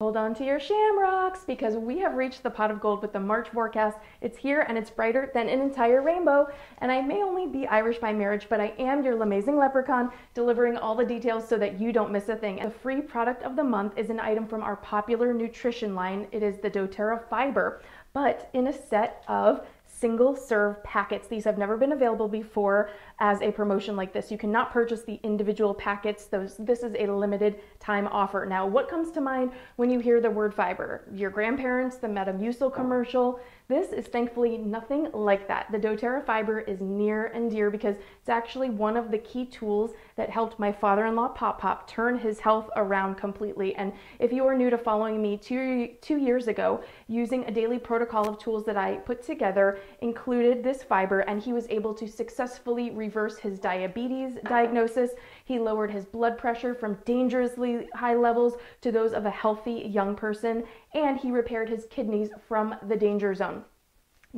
Hold on to your shamrocks because we have reached the pot of gold with the March forecast. It's here and it's brighter than an entire rainbow. And I may only be Irish by marriage, but I am your amazing leprechaun delivering all the details so that you don't miss a thing. The free product of the month is an item from our popular nutrition line. It is the doTERRA Fiber, but in a set of single serve packets. These have never been available before as a promotion like this. You cannot purchase the individual packets. Those, this is a limited time offer. Now, what comes to mind when you hear the word fiber? Your grandparents, the Metamucil commercial. This is thankfully nothing like that. The doTERRA fiber is near and dear because it's actually one of the key tools that helped my father-in-law Pop Pop turn his health around completely. And if you are new to following me two, two years ago, using a daily protocol of tools that I put together included this fiber and he was able to successfully reverse his diabetes diagnosis. He lowered his blood pressure from dangerously high levels to those of a healthy young person, and he repaired his kidneys from the danger zone.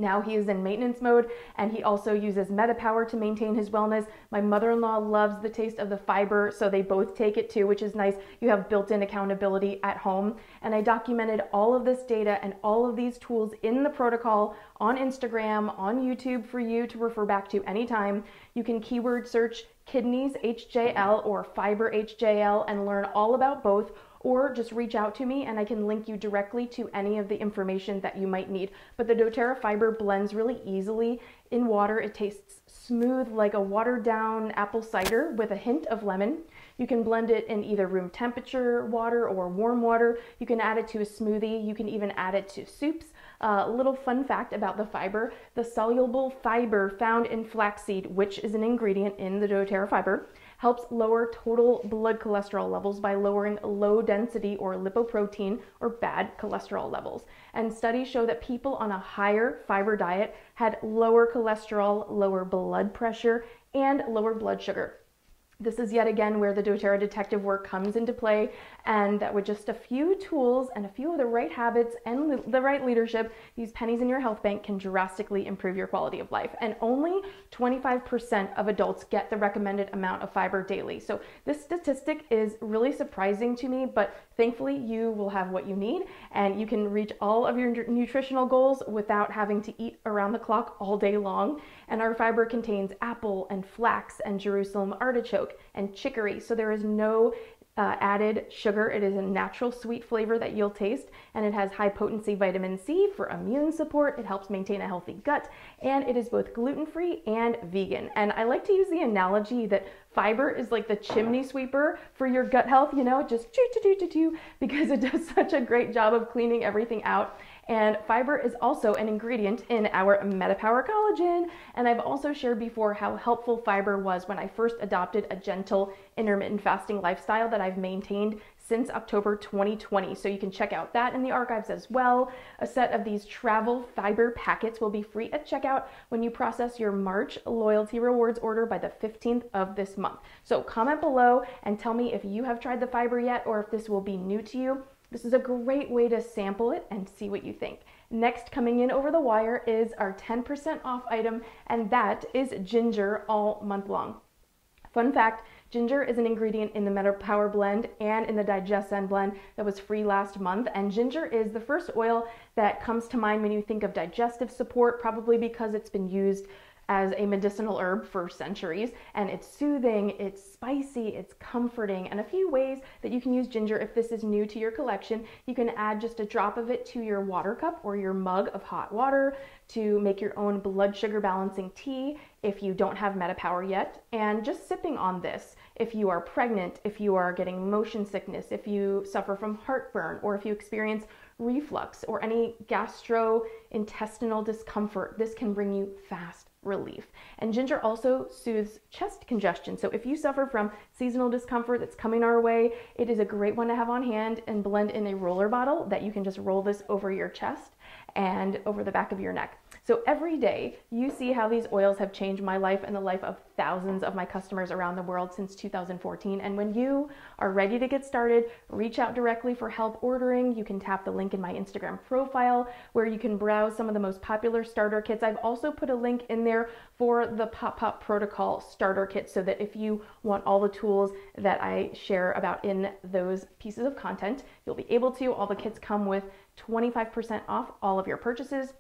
Now he is in maintenance mode and he also uses MetaPower to maintain his wellness. My mother-in-law loves the taste of the fiber, so they both take it too, which is nice. You have built-in accountability at home. And I documented all of this data and all of these tools in the protocol on Instagram, on YouTube for you to refer back to anytime. You can keyword search kidneys HJL or fiber HJL and learn all about both or just reach out to me and I can link you directly to any of the information that you might need. But the doTERRA fiber blends really easily in water. It tastes smooth like a watered down apple cider with a hint of lemon. You can blend it in either room temperature water or warm water. You can add it to a smoothie. You can even add it to soups. A uh, little fun fact about the fiber, the soluble fiber found in flaxseed, which is an ingredient in the doTERRA fiber, helps lower total blood cholesterol levels by lowering low density or lipoprotein or bad cholesterol levels. And studies show that people on a higher fiber diet had lower cholesterol, lower blood pressure, and lower blood sugar. This is yet again where the doTERRA detective work comes into play and that with just a few tools and a few of the right habits and the right leadership, these pennies in your health bank can drastically improve your quality of life. And only 25% of adults get the recommended amount of fiber daily. So this statistic is really surprising to me, but thankfully you will have what you need and you can reach all of your nutritional goals without having to eat around the clock all day long. And our fiber contains apple and flax and Jerusalem artichoke and chicory. So there is no uh, added sugar. It is a natural sweet flavor that you'll taste, and it has high potency vitamin C for immune support. It helps maintain a healthy gut, and it is both gluten free and vegan. And I like to use the analogy that fiber is like the chimney sweeper for your gut health, you know, just choo choo choo choo because it does such a great job of cleaning everything out and fiber is also an ingredient in our MetaPower collagen. And I've also shared before how helpful fiber was when I first adopted a gentle intermittent fasting lifestyle that I've maintained since October 2020. So you can check out that in the archives as well. A set of these travel fiber packets will be free at checkout when you process your March loyalty rewards order by the 15th of this month. So comment below and tell me if you have tried the fiber yet or if this will be new to you. This is a great way to sample it and see what you think. Next coming in over the wire is our 10% off item and that is ginger all month long. Fun fact, ginger is an ingredient in the MetaPower blend and in the DigestZen blend that was free last month. And ginger is the first oil that comes to mind when you think of digestive support, probably because it's been used as a medicinal herb for centuries and it's soothing, it's spicy, it's comforting, and a few ways that you can use ginger if this is new to your collection. You can add just a drop of it to your water cup or your mug of hot water to make your own blood sugar balancing tea if you don't have MetaPower yet, and just sipping on this if you are pregnant, if you are getting motion sickness, if you suffer from heartburn, or if you experience reflux or any gastrointestinal discomfort, this can bring you fast relief. And ginger also soothes chest congestion. So if you suffer from seasonal discomfort that's coming our way, it is a great one to have on hand and blend in a roller bottle that you can just roll this over your chest and over the back of your neck. So every day you see how these oils have changed my life and the life of thousands of my customers around the world since 2014. And when you are ready to get started, reach out directly for help ordering. You can tap the link in my Instagram profile where you can browse some of the most popular starter kits. I've also put a link in there for the Pop Pop Protocol starter kit so that if you want all the tools that I share about in those pieces of content, you'll be able to. All the kits come with 25% off all of your purchases.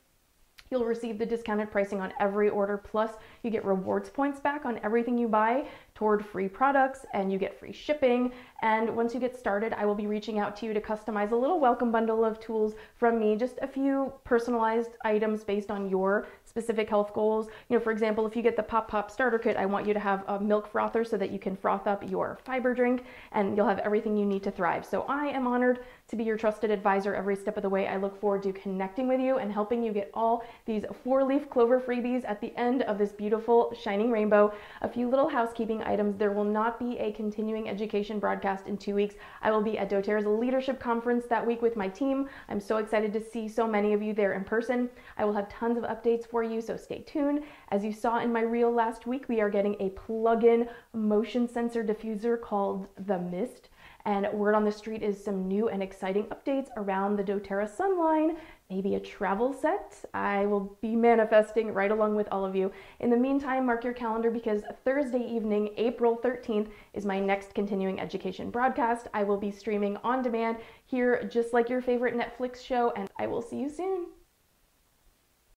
You'll receive the discounted pricing on every order, plus you get rewards points back on everything you buy toward free products and you get free shipping. And once you get started, I will be reaching out to you to customize a little welcome bundle of tools from me, just a few personalized items based on your specific health goals. You know, for example, if you get the Pop Pop starter kit, I want you to have a milk frother so that you can froth up your fiber drink and you'll have everything you need to thrive. So I am honored to be your trusted advisor every step of the way. I look forward to connecting with you and helping you get all these four leaf clover freebies at the end of this beautiful shining rainbow. A few little housekeeping items. There will not be a continuing education broadcast in two weeks. I will be at doTERRA's leadership conference that week with my team. I'm so excited to see so many of you there in person. I will have tons of updates for you, so stay tuned. As you saw in my reel last week, we are getting a plug-in motion sensor diffuser called the Mist. And word on the street is some new and exciting updates around the doTERRA Sunline, maybe a travel set. I will be manifesting right along with all of you. In the meantime, mark your calendar because Thursday evening, April 13th, is my next continuing education broadcast. I will be streaming on demand here, just like your favorite Netflix show, and I will see you soon.